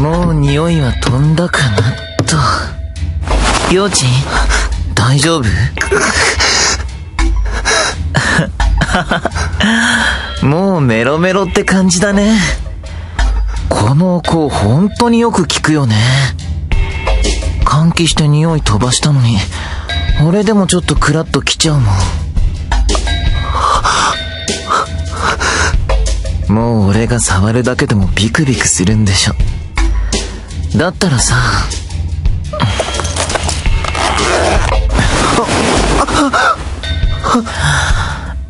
もう匂いは飛んだかな、と。りょうちん、大丈夫？もうメロメロって感じだね。この子、本当によく聞くよね。換気して匂い飛ばしたのに、俺でもちょっとクラッと来ちゃうもん。もう俺が触るだけでもビクビクするんでしょ。だったらさ、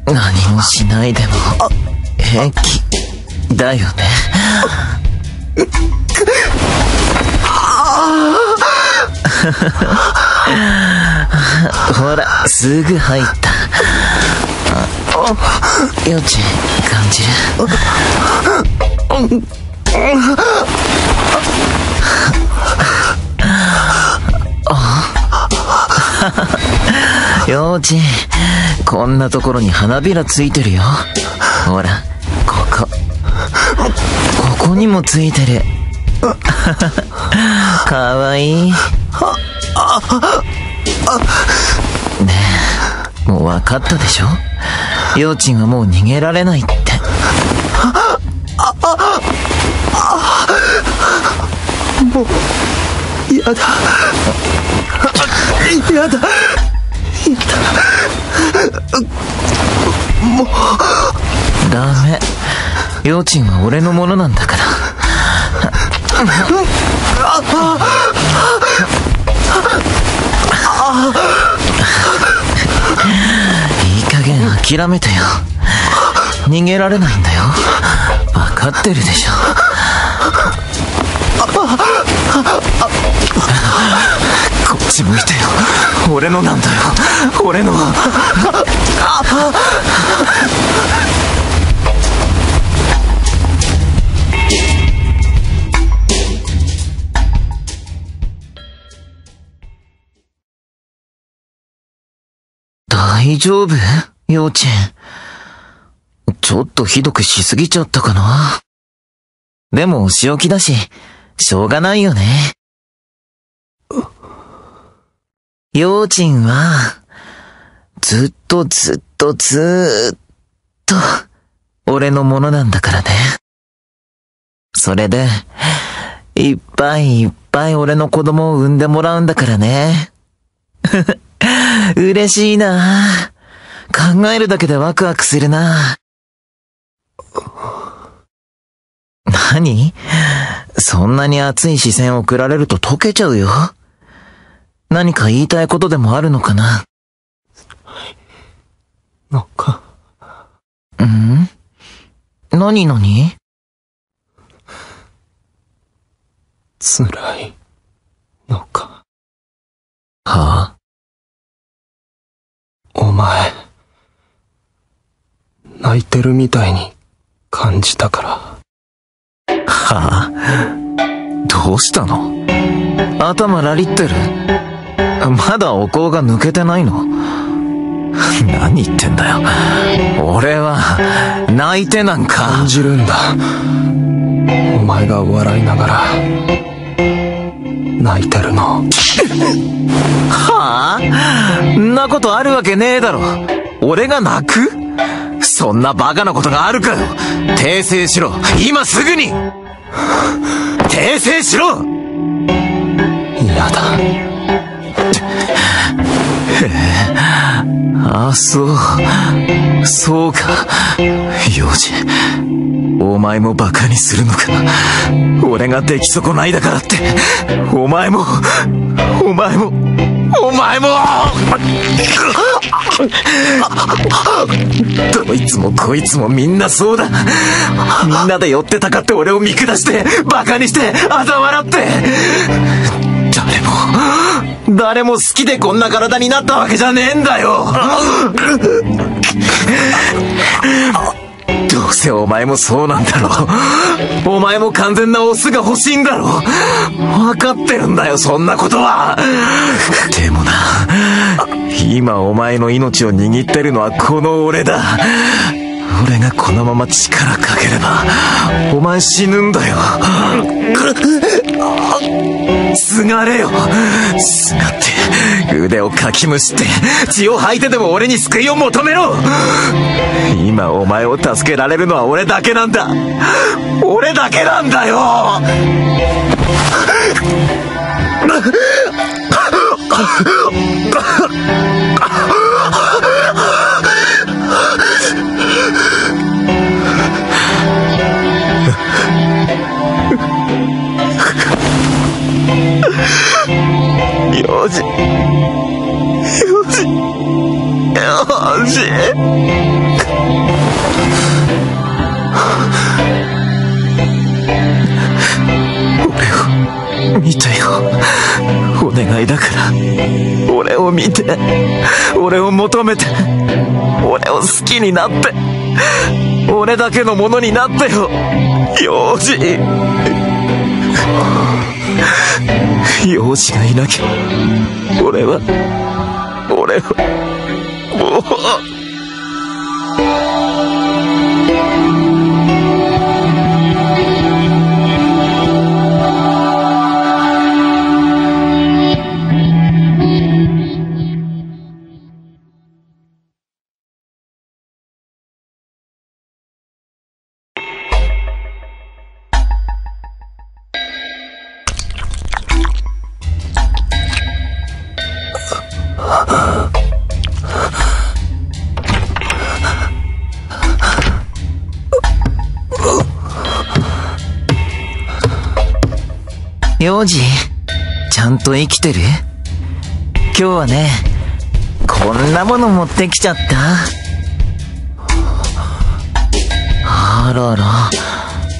何もしないでも平気だよね。ほら、すぐ入った。幼稚感じる幼稚こんなところに花びらついてるよ。ほら、ここ。ここにもついてる。かわいい。ねえ、もう分かったでしょ？幼稚はもう逃げられないってもう。やだ。やだ。ダメ。幼稚は俺のものなんだから。いい加減諦めてよ。逃げられないんだよ。分かってるでしょ。ち向いてよ。俺のなんだよ。俺の。大丈夫？幼稚園。ちょっとひどくしすぎちゃったかな。でもお仕置きだし、しょうがないよね。幼稚園は、ずっとずっとずーっと、俺のものなんだからね。それで、いっぱいいっぱい俺の子供を産んでもらうんだからね。嬉しいな考えるだけでワクワクするな何？そんなに熱い視線を送られると溶けちゃうよ。何か言いたいことでもあるのかな？のか。ん？何何？辛い。のか。はあ？お前、泣いてるみたいに感じたから。はあ？どうしたの？頭ラリってる？まだお香が抜けてないの？何言ってんだよ。俺は、泣いてなんか感。じるんだ。お前が笑いながら、泣いてるの。はあ？んなことあるわけねえだろ。俺が泣く？そんなバカなことがあるかよ。訂正しろ。今すぐに訂正しろ嫌だ。あ、そう。そうか。幼児。お前もバカにするのか。俺が出来損ないだからって。お前も、お前も、お前もどいつもこいつもみんなそうだ。みんなで寄ってたかって俺を見下して、バカにして、嘲笑って。誰も、好きでこんな体になったわけじゃねえんだよどうせお前もそうなんだろう。お前も完全なオスが欲しいんだろう。わかってるんだよ、そんなことは。でもな、今お前の命を握ってるのはこの俺だ。俺がこのまま力かければ、お前死ぬんだよ。すがれよ。すがって腕をかきむしって血を吐いてでも俺に救いを求めろ。今お前を助けられるのは俺だけなんだ。俺だけなんだよ。俺を見てよ。お願いだから。俺を見て。俺を求めて。俺を好きになって。俺だけのものになってよ。よし。容姿がいなきゃ俺は俺はもう幼児ちゃんと生きてる？今日はねこんなもの持ってきちゃった。あらら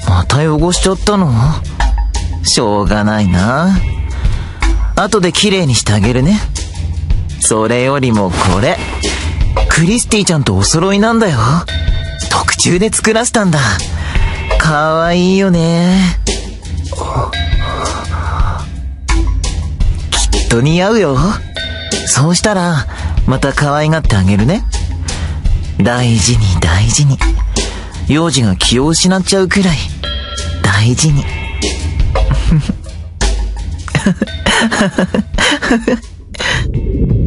また汚しちゃったの？しょうがないな。後で綺麗にしてあげるね。それよりもこれ。クリスティちゃんとお揃いなんだよ。特注で作らせたんだ。かわいいよね。と似合うよ。そうしたらまた可愛がってあげるね。大事に大事に。幼児が気を失っちゃうくらい大事に。